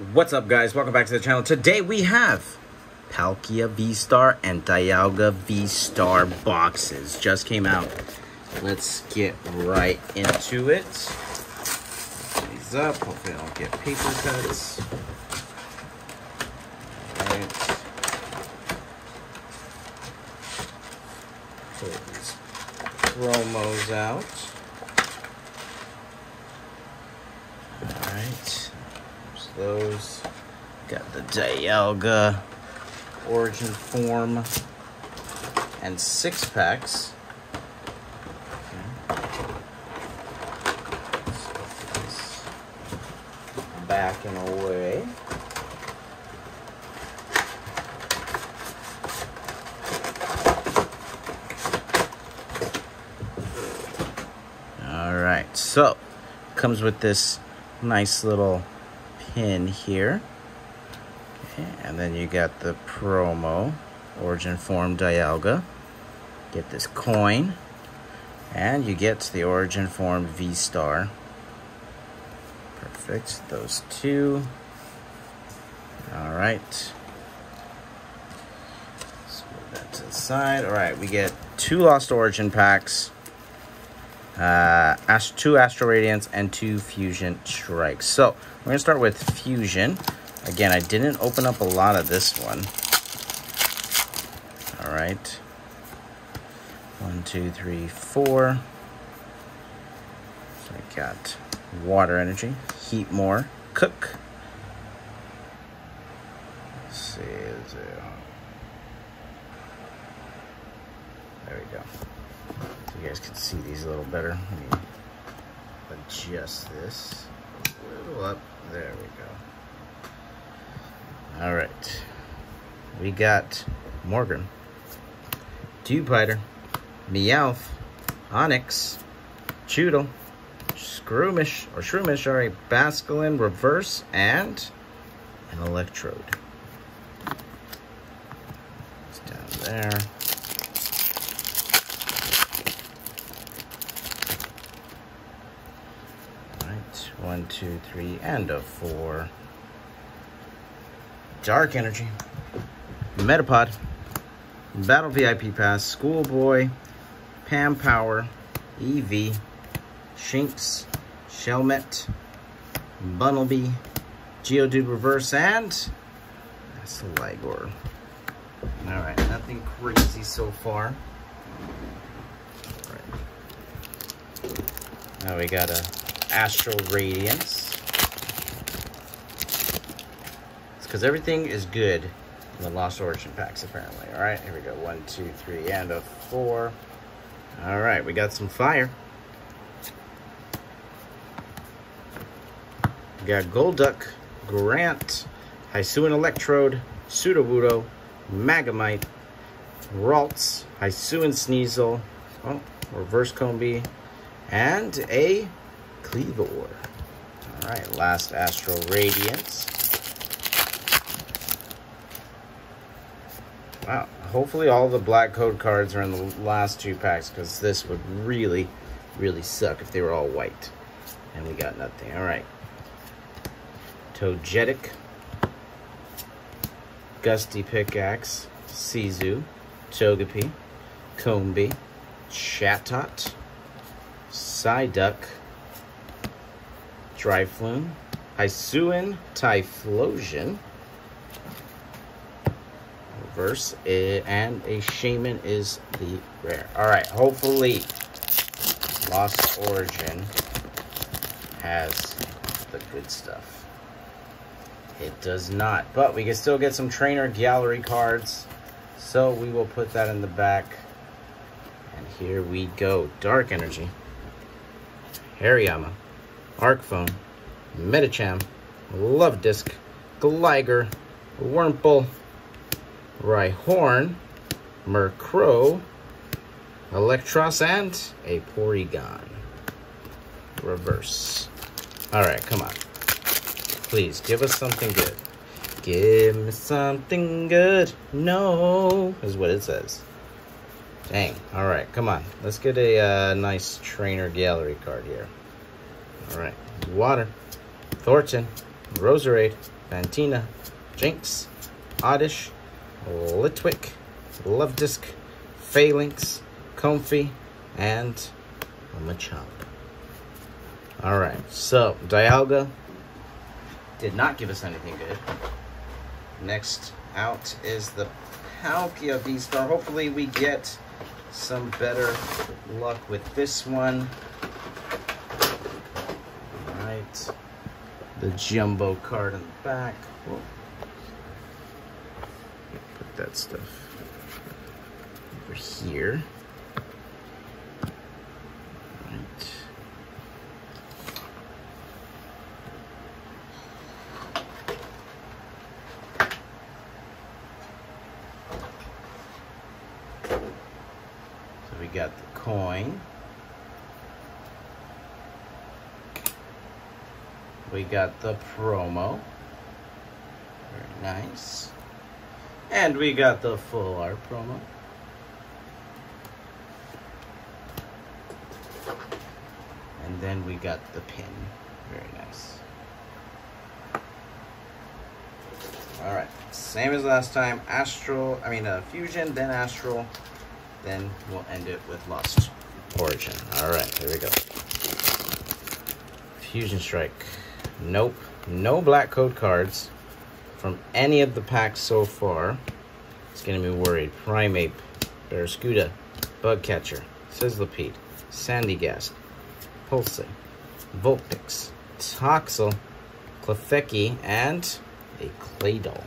What's up guys? Welcome back to the channel. Today we have Palkia V-Star and Dialga V-Star boxes. Just came out. Let's get right into it. These up. Hopefully I don't get paper cuts. Alright. Pull these promos out. Alright. There's those. Got the Dialga Origin Form and six packs. Back and away. All right, so comes with this nice little pin here. Okay, and then you got the promo, Origin Form Dialga. Get this coin, and you get the Origin Form V-Star. Perfect, those two. All right. Let's move that to the side. All right, we get two Lost Origin packs uh, Ast two Astral Radiance, and two Fusion Strikes. So, we're going to start with Fusion. Again, I didn't open up a lot of this one. All right. One, two, three, four. So I got Water Energy, Heatmor, Cook. Let's see, is it... There we go you guys can see these a little better. Let me adjust this a little up. There we go. All right. We got Morgan, Dewpider, Meowth, Onix, Chewtle, Scroomish, or Shroomish, sorry, Basculin, Reverse, and an Electrode. It's down there. One, two, three, and a four. Dark Energy. Metapod. Battle VIP Pass. Schoolboy. Pam Power. Eevee. Shinx. Shelmet. Bunnelby. Geodude Reverse, and that's the Ligor. Alright, nothing crazy so far. All right. Now we got a Astral Radiance. It's because everything is good in the Lost Origin packs, apparently. All right, here we go. One, two, three, and a four. All right, we got some fire. We got Golduck, Grant, Hisuian Electrode, Sudowoodo, Magnemite, Ralts, Hisuian Sneasel, oh, Reverse Combee, and a Kleavor. Alright, last Astral Radiance. Wow, hopefully all the black code cards are in the last two packs because this would really, really suck if they were all white. And we got nothing. Alright. Togetic. Gutsy Pickaxe. Sizu. Togepi. Combee. Chatot. Psyduck. Drifloon, Hisuian Typhlosion, reverse, and a Shaman is the rare. Alright, hopefully Lost Origin has the good stuff. It does not, but we can still get some trainer gallery cards. So we will put that in the back. And here we go. Dark Energy. Hariyama. Arc Phone, Medicham, Luvdisc, Gligar, Wurmple, Rhyhorn, Murkrow, Electros, and a Porygon. Reverse. Alright, come on. Please, give us something good. Give me something good. No, is what it says. Dang. Alright, come on. Let's get a uh, nice trainer gallery card here. All right, water. Thornton, Roserade, Fantina, Jynx, Oddish, Litwick, Luvdisc, Phalanx, Comfey, and Machop. Alright, so Dialga did not give us anything good. Next out is the Palkia V-Star. Hopefully we get some better luck with this one. Alright. The jumbo card in the back. Whoa. Put that stuff over here. Right. So we got the coin. We got the promo. Very nice. And we got the full art promo. And then we got the pin. Very nice. Alright, same as last time. Astral, I mean uh, Fusion, then Astral, then we'll end it with Lost Origin. Alright, here we go. Fusion Strike. Nope. No black code cards from any of the packs so far. It's getting me worried. Primeape, Barraskewda, Bugcatcher, Sizzlipede, Sandygast, Pulse, Vulpix, Toxel, Clefairy, and a Claydol.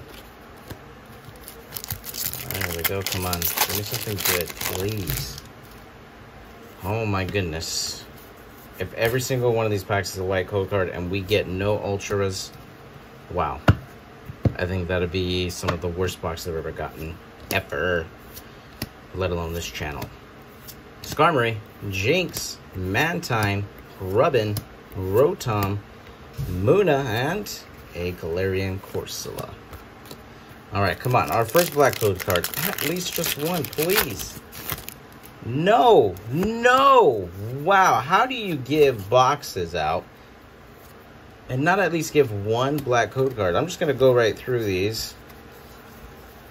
There we go. Come on. Give me something good, please. Oh my goodness. If every single one of these packs is a white code card and we get no ultras, wow. I think that'd be some of the worst boxes I've ever gotten. Ever. Let alone this channel. Skarmory, Jynx, Mantine, Rubbin, Rotom, Munna, and a Galarian Corsola. All right, come on. Our first black code card. At least just one, please. No, no. Wow, how do you give boxes out and not at least give one black code card? I'm just going to go right through these.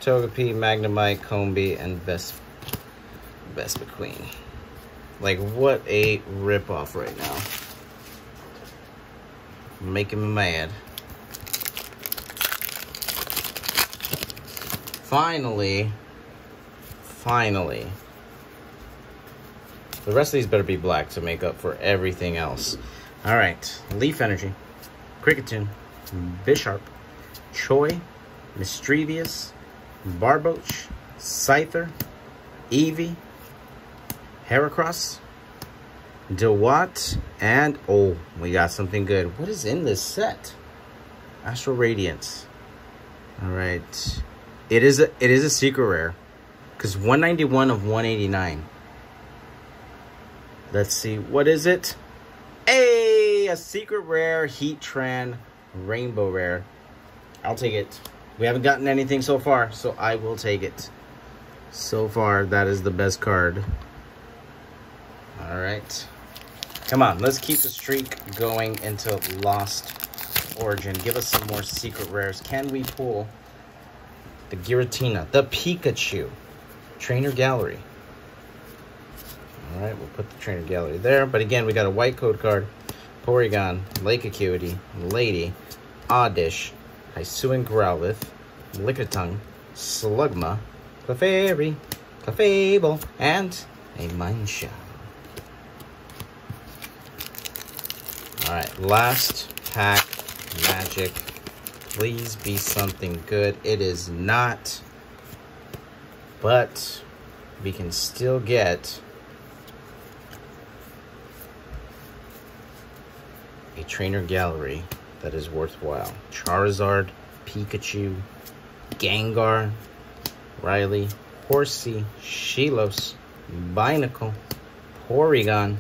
Togepi, Magnemite, Combee, and Vespiquen. Like, what a ripoff right now. Making me mad. finally, finally, the rest of these better be black to make up for everything else. All right, Leaf Energy, Kricketune, Bisharp, Choi, Mischievous, Barboach, Scyther, Eevee, Heracross, Dewott, and oh, we got something good. What is in this set? Astral Radiance. All right. It is a it is a secret rare. Cause 191 of 189. Let's see, what is it? Hey, a secret rare Heatran rainbow rare. I'll take it. We haven't gotten anything so far, so I will take it. So far, that is the best card. All right. Come on, let's keep the streak going into Lost Origin. Give us some more secret rares. Can we pull the Giratina, the Pikachu, Trainer Gallery. All right, we'll put the Trainer Gallery there. But again, we got a white code card, Porygon, Lake Acuity, Lady, Oddish, Hisuian Growlithe, Lickitung, Slugma, Clefairy, Clefable, and a Mienshao. Alright, last pack magic please be something good. It is not, but we can still get trainer gallery that is worthwhile. Charizard, Pikachu, Gengar, Riley, Horsey, Shellos, Binacle, Porygon,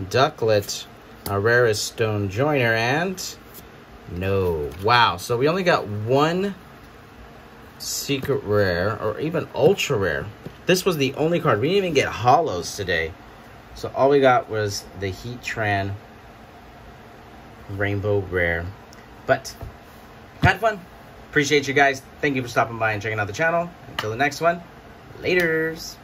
Ducklett, a rarest stone joiner, and no. Wow. So we only got one secret rare or even ultra rare. This was the only card. We didn't even get hollows today. So all we got was the Heatran Rainbow Rare. But had fun. Appreciate you guys. Thank you for stopping by and checking out the channel. Until the next one, laters.